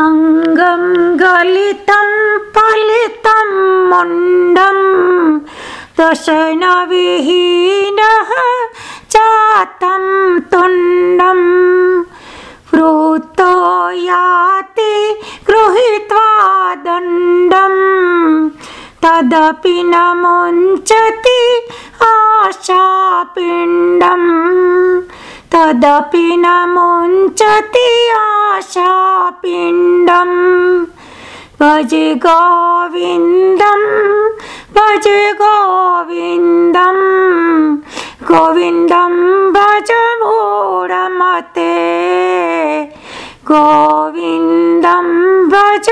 अङ्गं गलितं फलितं मुण्डं दशनविहीनः जातं तुण्डं वृतो याति गृहीत्वा दण्डं तदपि न मुञ्चति कदापि न मुञ्चति आशापिण्डं भज गोविन्दं भज गोविन्दं गोविन्दं भज मूढमते गोविन्दं भज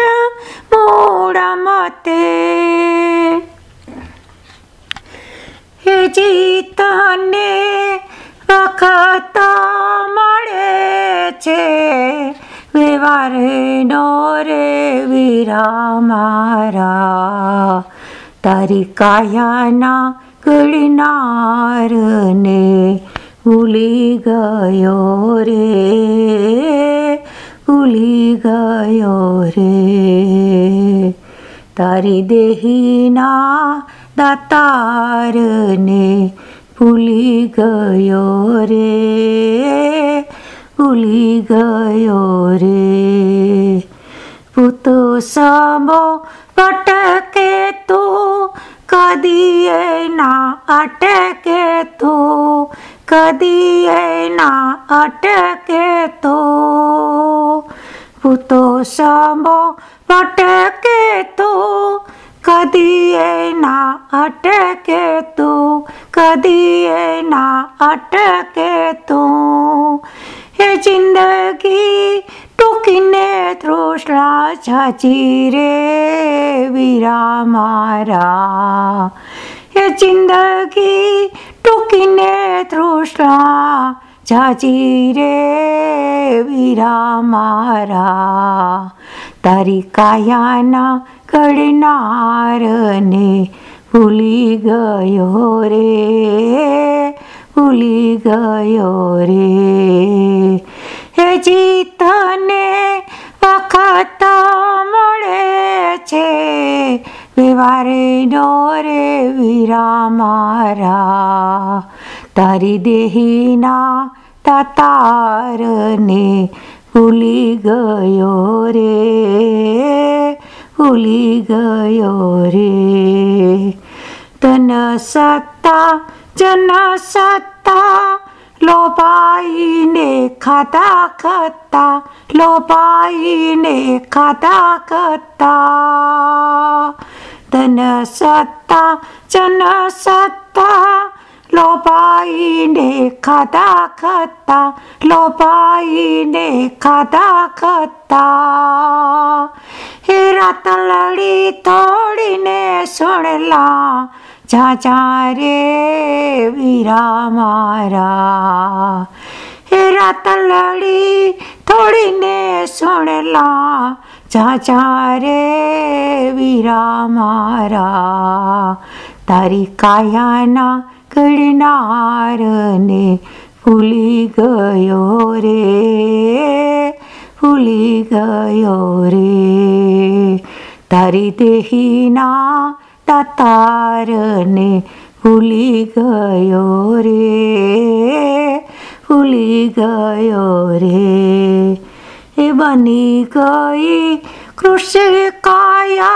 मूढमते हे जीता વ્યવહારે નો રે વીરા મારા તારી કાયાના ગળનારને ભૂલી ગયો રે ભૂલી ગયો રે તારી દેહીના દાતારને ભૂલી ગયો રે ભૂલી ગયો સમો પટકે તું કદીએ ના અટકે તું કદીએ ના અટકે તો પૂતો સમો પટકે તું કદીએ ના અટકે તું કદીએ ના અટકે તું હે જિંદગી ટૂંકીને તૃષ્ણા જાજી રે વીરા મારા હે જિંદગી ટૂંકીને તૃષ્ણા જાજી રે વીરા મારા તારી કાયાના ઘડનારને ભૂલી ગયો રે ભૂલી ગયો રે હે જીતને નો રે વીરા મારા તારી દેહીના તાતારને ભૂલી ગયો રે ભૂલી ગયો રે તન સત્તા જન સત્તા લોપાઈને ખાતા ખતા લોપાઈને ખાતા ખતા તન સત્તા सत्ता जनसत्ता लोपाईने खदा खत्ता लोपाईने खदा खत्ता। हे रात लड़ी थोड़ी ने सुन ला चाचा रे वीरा मारा। हेरा तलड़ी थोड़ी ने सुन ला રે વીરા મારા તારી કાયાના ઘડનારને ભૂલી ગયો રે ભૂલી ગયો રે તારી દેહીના દાતારને ભૂલી ગયો રે ભૂલી ગયો રે बनी गई कृषि काया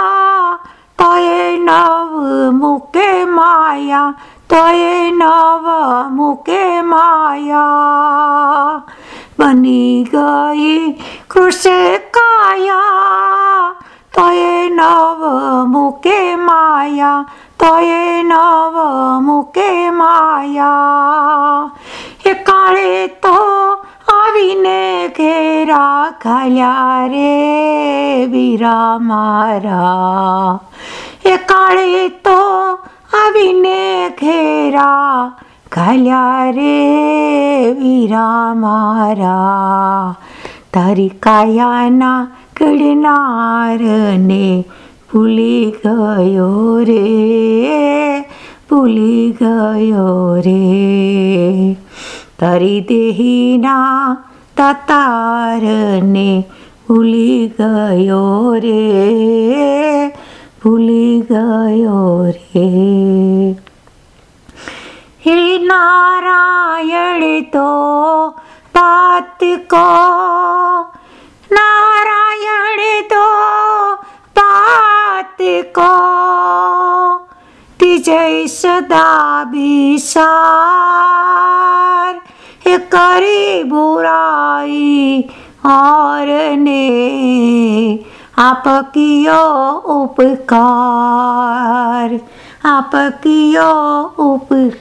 तये नव मुके माया तये नव मुके माया। बनी गई कृष्ण काया तये नव मुके माया तये नव मुके माया। ये काले तो आविने આવીને ઘેરા ઘાલ્યા રે વીરા મારા એ કાળે તો આવીને ઘેરા ઘાલ્યા રે વીરા મારા તારી કાયાના ઘડનારને ભૂલી ગયો રે ભૂલી ગયો રે તારી દેહીના તાતારને भूली गयो रे भूली गयो रे हे नारायण तो बात को नारायण तो बात को तिजय सदा विसार हे करे बुराई और ने आप कियो उपकार आप कियो उपकार।